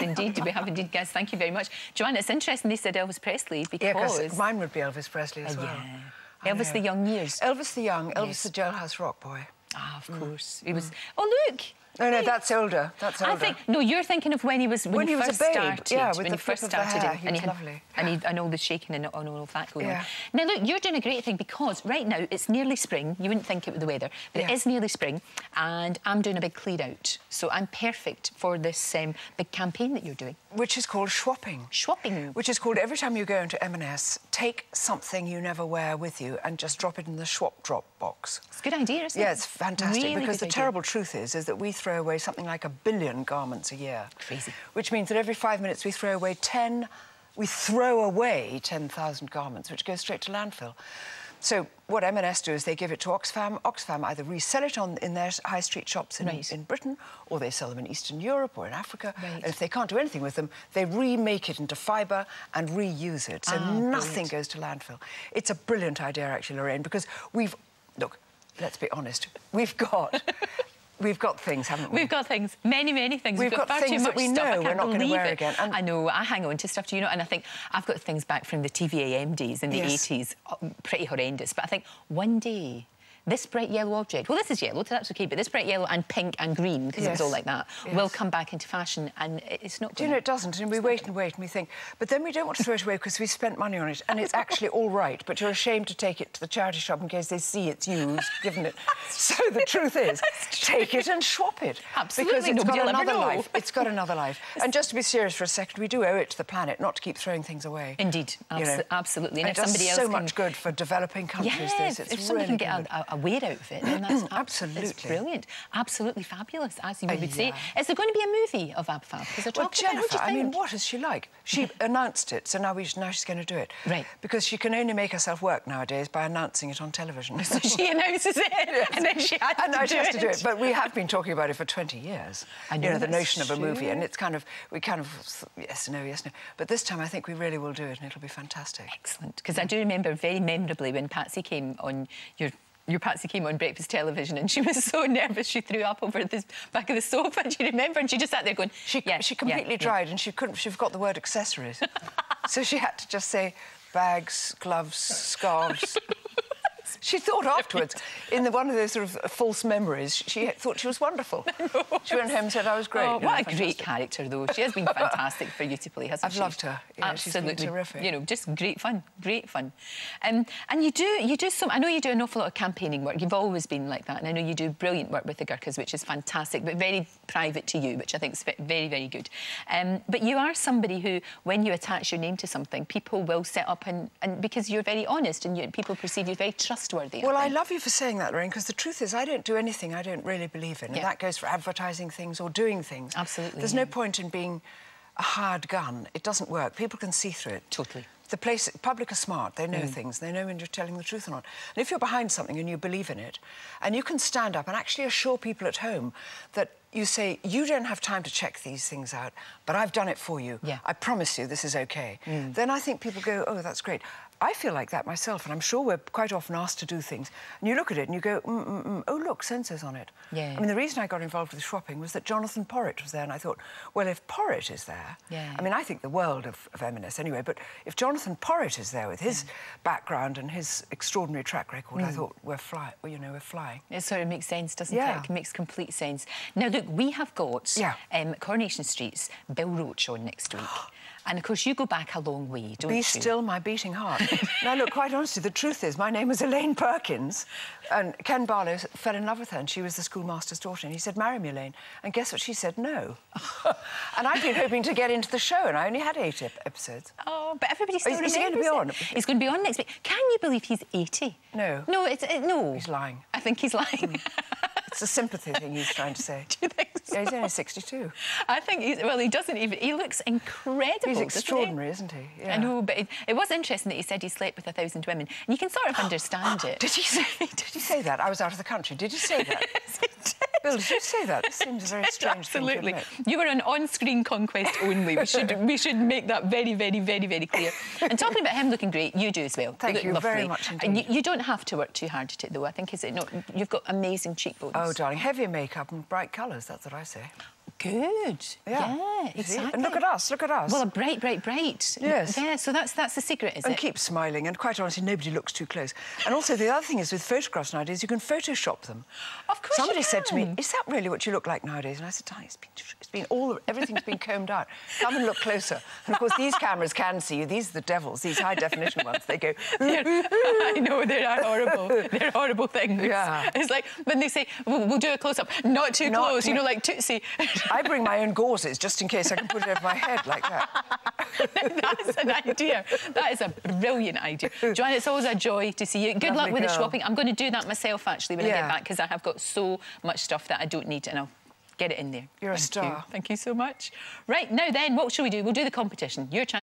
Indeed, we have indeed guys. Thank you very much. Joanna, it's interesting they said Elvis Presley because... Yeah, mine would be Elvis Presley as uh, well. Yeah. Elvis the Young Years. Elvis the Young, Elvis yes. the Jailhouse Rock Boy. Ah, of course. Mm. He was... Oh, look! No, no, that's older. That's older. I think no. You're thinking of when he was when, when he, he first was a babe. started. Yeah, with when the he first started, hair, he and he had, lovely. and, he, and all the shaking and all, all that going yeah. on. Now look, you're doing a great thing because right now it's nearly spring. You wouldn't think it with the weather, but yeah. it is nearly spring, and I'm doing a big clear out, so I'm perfect for this um, big campaign that you're doing, which is called shwopping. Shwopping. Which is called every time you go into M&S, take something you never wear with you and just drop it in the shwop drop box. It's a good idea, isn't yeah, it? Yeah, it's fantastic really because the idea. terrible truth is, is that we throw away something like a billion garments a year. Crazy. Which means that every five minutes we throw away 10, we throw away 10,000 garments, which goes straight to landfill. So what M&S do is they give it to Oxfam. Oxfam either resell it on in their high street shops in, right. in Britain, or they sell them in Eastern Europe or in Africa. Right. And if they can't do anything with them, they remake it into fibre and reuse it. So ah, nothing brilliant. goes to landfill. It's a brilliant idea, actually, Lorraine, because we've look. Let's be honest. We've got We've got things, haven't we? We've got things, many, many things. We've, We've got, got, things that we know we're not going to wear it. again. And I know, I hang on to stuff, do you know? And I think I've got things back from the TV-am days in the yes. 80s, uh, pretty horrendous. But I think one day this bright yellow object, well, this is yellow, so that's OK, but this bright yellow and pink and green, because yes. it was all like that, yes. will come back into fashion, and it's not... Do you know, it doesn't, and we wait and wait, and we think, but then we don't want to throw it away because we spent money on it, and it's actually all right, but you're ashamed to take it to the charity shop in case they see it's used, given it. So the truth is, take it and swap it. Absolutely, Because it's Nobody got another life. It's got another life. and just to be serious for a second, we do owe it to the planet not to keep throwing things away. Indeed, you know? absolutely. And, and if somebody does else so can... much good for developing countries. Yeah, this. It's if somebody really can get a, a, wear out of it, then that's absolutely it's brilliant, absolutely fabulous, as you would yeah. say. Is there going to be a movie of AbFab? Because well, Jennifer, I mean, what is she like? She announced it, so now we now she's going to do it. Right. Because she can only make herself work nowadays by announcing it on television. So she announces it, yes. and then she has and to now do she has it. to do it. But we have been talking about it for 20 years. I know, you know the notion of a movie, and it's kind of we kind of yes, no, yes, no. But this time I think we really will do it, and it'll be fantastic. Excellent. Because I do remember very memorably when Patsy came on your your Patsy came on breakfast television and she was so nervous she threw up over the back of the sofa. Do you remember? And she just sat there going, she, yeah, she completely yeah, dried yeah. and she couldn't. She forgot the word accessories, so she had to just say bags, gloves, scarves. She thought afterwards, in the, one of those sort of false memories, she thought she was wonderful. She went home and said, I was great. Oh, you know, what a fantastic. great character, though. She has been fantastic for you to play, hasn't I've she? loved her. Yeah, Absolutely. she's been terrific. You know, just great fun, great fun. Um, and you do, you do some, I know you do an awful lot of campaigning work. You've always been like that. And I know you do brilliant work with the Gurkhas, which is fantastic, but very private to you, which I think is very, very good. Um, but you are somebody who, when you attach your name to something, people will set up and, and because you're very honest and you, people perceive you very trustworthy. Well, I, I love you for saying that, Lorraine, because the truth is I don't do anything I don't really believe in. And that goes for advertising things or doing things. Absolutely, There's yeah. no point in being a hard gun. It doesn't work. People can see through it. Totally. The place, public are smart. They know Mm. things. They know when you're telling the truth or not. And if you're behind something and you believe in it, and you can stand up and actually assure people at home that you say, you don't have time to check these things out, but I've done it for you. Yeah. I promise you this is OK. Then I think people go, oh, that's great. I feel like that myself, and I'm sure we're quite often asked to do things. And you look at it and you go, mm, mm, mm, oh, look, sensors on it. Yeah. I mean, the reason I got involved with shwopping was that Jonathan Porritt was there, and I thought, well, if Porritt is there, Yeah. I mean, I think the world of, of M&S anyway, but if Jonathan Porritt is there with Mm. his background and his extraordinary track record, I thought, we're flying, well, you know, we're flying. It sort of makes sense, doesn't Yeah. it? It makes complete sense. Now, look, we have got Yeah. um, Coronation Street's Bill Roache on next week. and, of course, you go back a long way, don't Be you? still my beating heart. now, look, quite honestly, the truth is, my name was Elaine Perkins, and Ken Barlow fell in love with her, and she was the schoolmaster's daughter, and he said, marry me, Elaine. And guess what she said? No. and I'd been hoping to get into the show, and I only had eight ep episodes. Oh, but everybody's still Is- is he going to be on? it. He's going to be on next week. Can you believe he's 80? No. No, it's... It, no. He's lying. I think he's lying. Mm. It's a sympathy thing he's trying to say. Do you think he's only 62. I think he's... Well, he doesn't even... He looks incredible, He's doesn't he? extraordinary, isn't he? Yeah. I know, but it, it was interesting that he said he slept with a thousand women. And you can sort of understand it. Did he say? Did he say that? I was out of the country. Did he say that? Bill, did you say that? It seems a very strange Absolutely. thing. You were an on-screen conquest only. We should we should make that very, very, very, very clear. And talking about him looking great, you do as well. Thank you lovely. very much And indeed. you, you don't have to work too hard at it, though. I think is it no, you've got amazing cheekbones. Oh, darling, heavier makeup and bright colours. That's what I say. Good. Yeah. Yeah, exactly. And look at us, look at us. Well, a bright, bright, bright. Yes. Yeah, so that's that's the secret, is and it? keep smiling, and quite honestly, nobody looks too close. And also, the other thing is with photographs nowadays, you can Photoshop them. Of course Somebody said to me, "Is that really what you look like nowadays?" And I said, "Di, it's been, it's been all, everything's been combed out. Come and look closer." And of course, these cameras can see you. These are the devils. These high definition ones. They go. I know they are horrible. They're horrible things. Yeah. It's like when they say we'll, we'll do a close up, not too Not close. You know, like Tootsie. I bring my own gauzes just in case I can put it over my head like that. That's an idea. That is a brilliant idea. Joanne, it's always a joy to see you. Good luck Lovely with the girl. shwopping. I'm going to do that myself actually when I get back because I have got so much stuff that I don't need and I'll get it in there. You're a Thank star. You. Thank you so much. Right, now then, what shall we do? We'll do the competition. Your chance.